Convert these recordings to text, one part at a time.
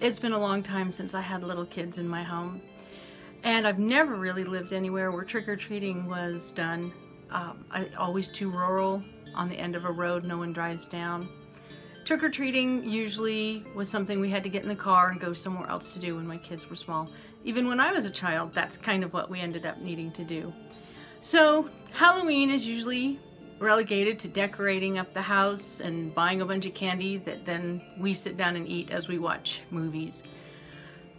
It's been a long time since I had little kids in my home. And I've never really lived anywhere where trick-or-treating was done. Um, I, always too rural, on the end of a road no one drives down. Trick-or-treating usually was something we had to get in the car and go somewhere else to do when my kids were small. Even when I was a child, that's kind of what we ended up needing to do. So Halloween is usually relegated to decorating up the house and buying a bunch of candy that then we sit down and eat as we watch movies.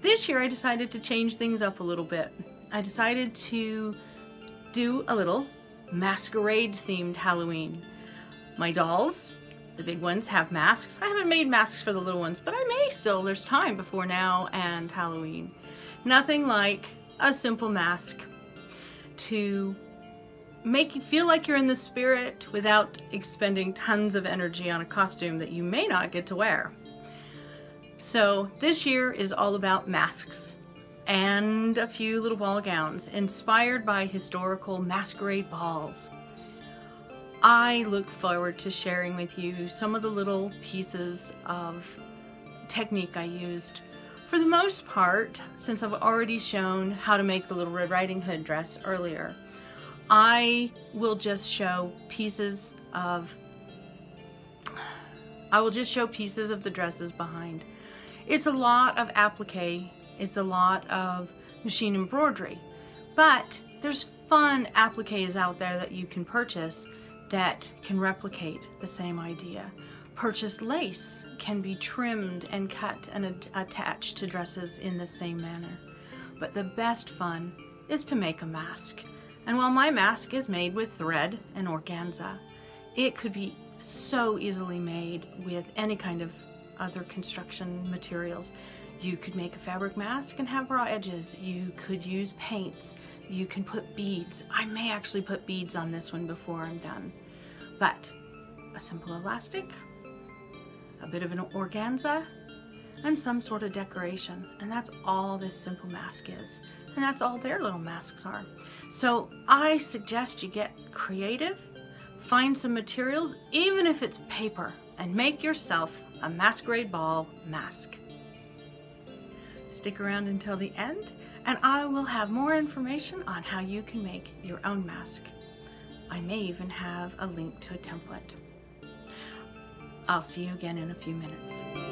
This year I decided to change things up a little bit. I decided to do a little masquerade themed Halloween. My dolls, the big ones, have masks. I haven't made masks for the little ones, but I may still. There's time before now and Halloween. Nothing like a simple mask to make you feel like you're in the spirit without expending tons of energy on a costume that you may not get to wear. So this year is all about masks and a few little ball gowns inspired by historical masquerade balls. I look forward to sharing with you some of the little pieces of technique I used. For the most part, since I've already shown how to make the Little Red Riding Hood dress earlier, I will just show pieces of I will just show pieces of the dresses behind. It's a lot of applique, it's a lot of machine embroidery, but there's fun appliques out there that you can purchase that can replicate the same idea. Purchased lace can be trimmed and cut and attached to dresses in the same manner. But the best fun is to make a mask. And while my mask is made with thread and organza, it could be so easily made with any kind of other construction materials. You could make a fabric mask and have raw edges. You could use paints. You can put beads. I may actually put beads on this one before I'm done. But a simple elastic, a bit of an organza, and some sort of decoration. And that's all this simple mask is and that's all their little masks are. So I suggest you get creative, find some materials, even if it's paper, and make yourself a masquerade ball mask. Stick around until the end, and I will have more information on how you can make your own mask. I may even have a link to a template. I'll see you again in a few minutes.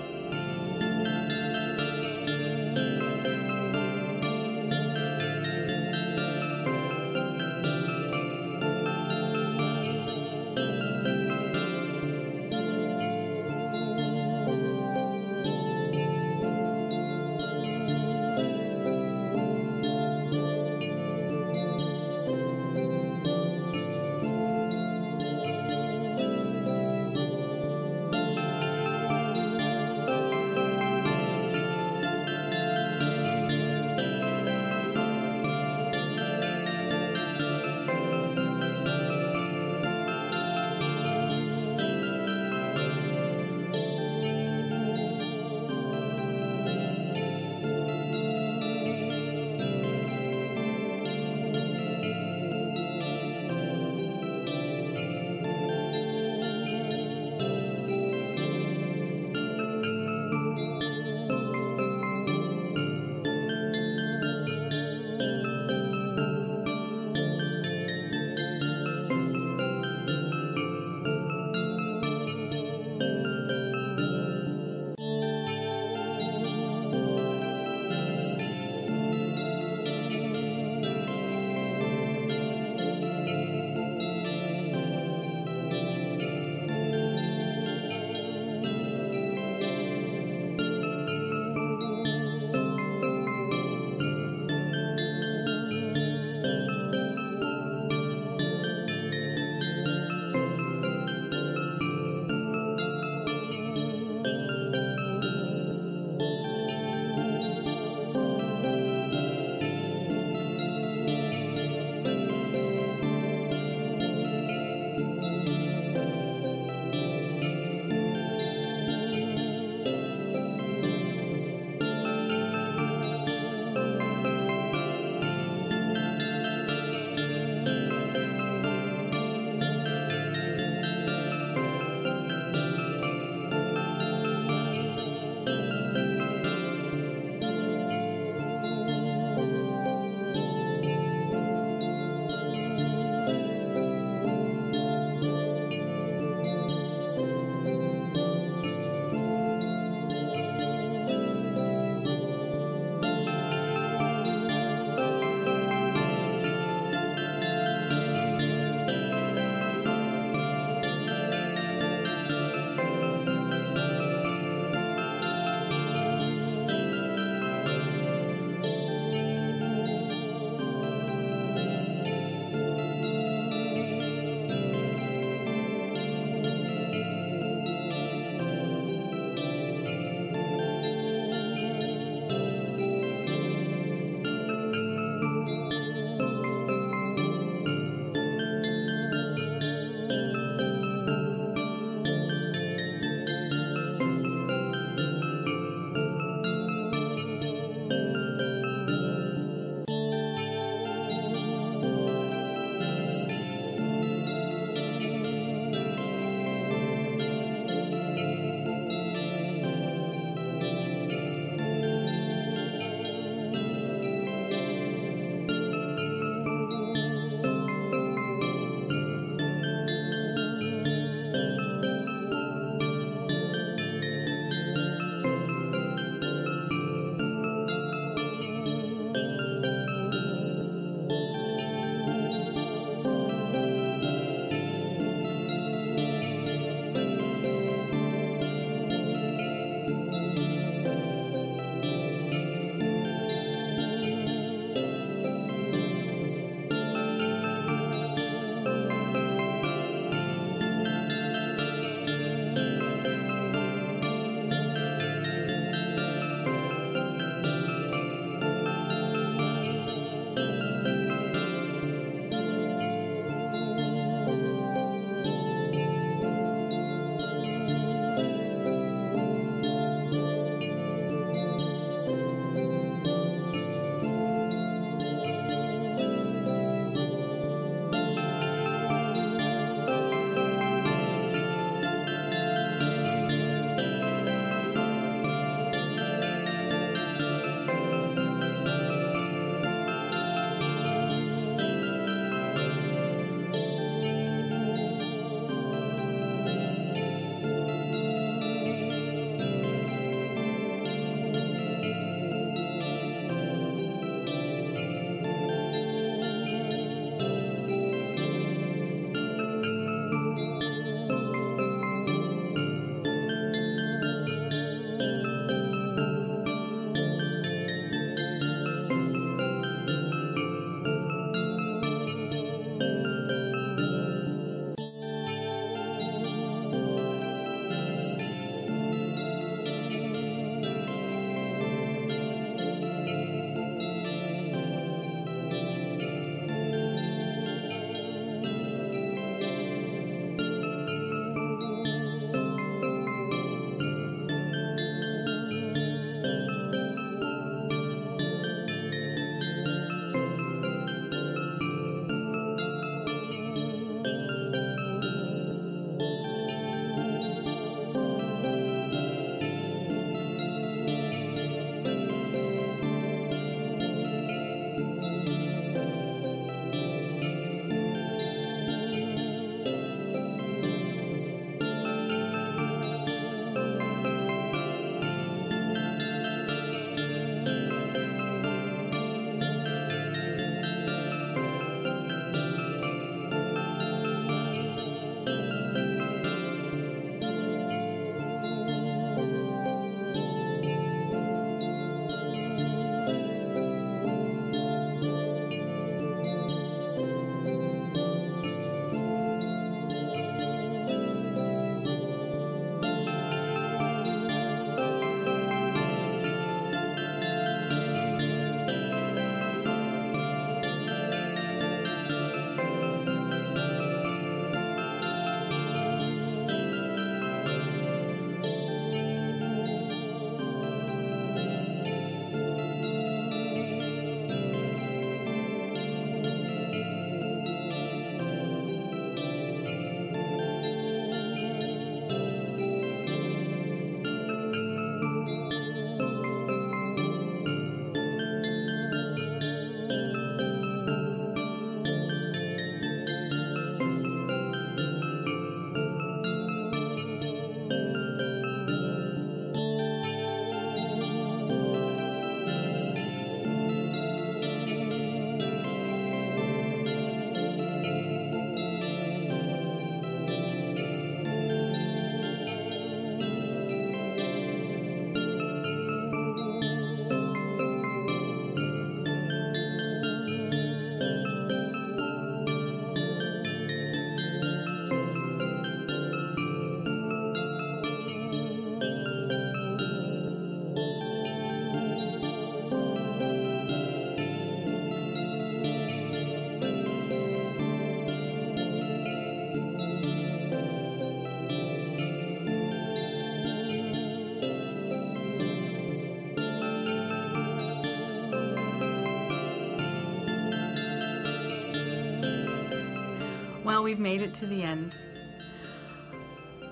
We've made it to the end.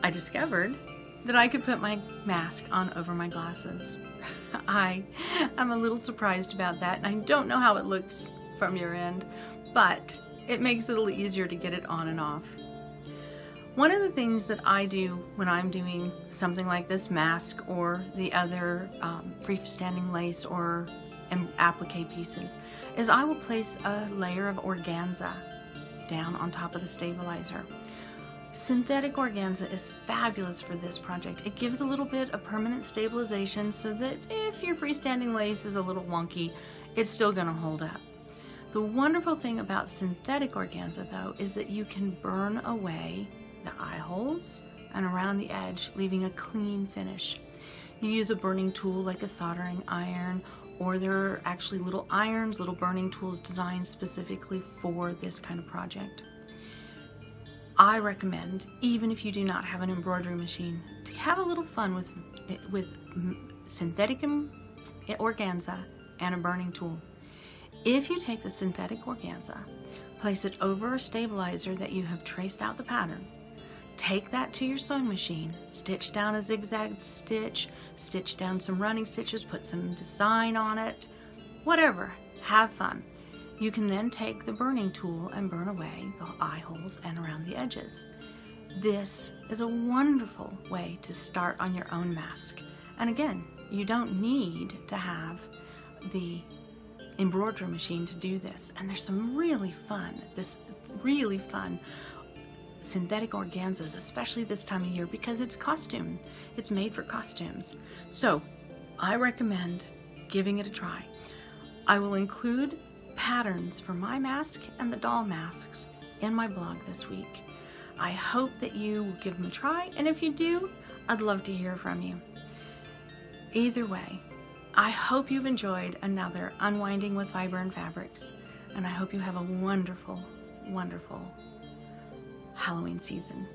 I discovered that I could put my mask on over my glasses. I am a little surprised about that and I don't know how it looks from your end, but it makes it a little easier to get it on and off. One of the things that I do when I'm doing something like this mask or the other um, freestanding lace or applique pieces is I will place a layer of organza down on top of the stabilizer. Synthetic organza is fabulous for this project. It gives a little bit of permanent stabilization so that if your freestanding lace is a little wonky, it's still going to hold up. The wonderful thing about synthetic organza though is that you can burn away the eye holes and around the edge, leaving a clean finish. You use a burning tool like a soldering iron or there are actually little irons, little burning tools designed specifically for this kind of project. I recommend, even if you do not have an embroidery machine, to have a little fun with, with synthetic organza and a burning tool. If you take the synthetic organza, place it over a stabilizer that you have traced out the pattern, take that to your sewing machine, stitch down a zigzag stitch, stitch down some running stitches, put some design on it, whatever, have fun. You can then take the burning tool and burn away the eye holes and around the edges. This is a wonderful way to start on your own mask. And again, you don't need to have the embroidery machine to do this. And there's some really fun, this really fun synthetic organzas, especially this time of year because it's costume. It's made for costumes. So I recommend giving it a try. I will include patterns for my mask and the doll masks in my blog this week. I hope that you will give them a try, and if you do, I'd love to hear from you. Either way, I hope you've enjoyed another Unwinding with Fiber and Fabrics, and I hope you have a wonderful, wonderful Halloween season.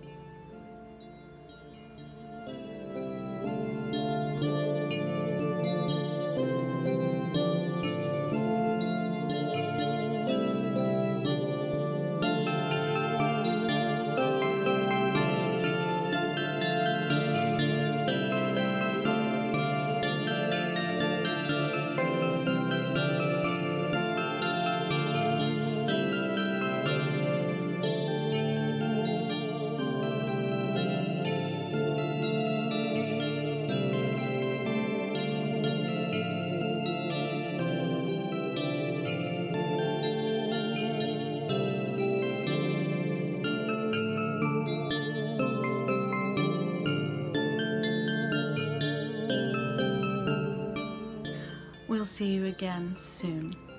See you again soon.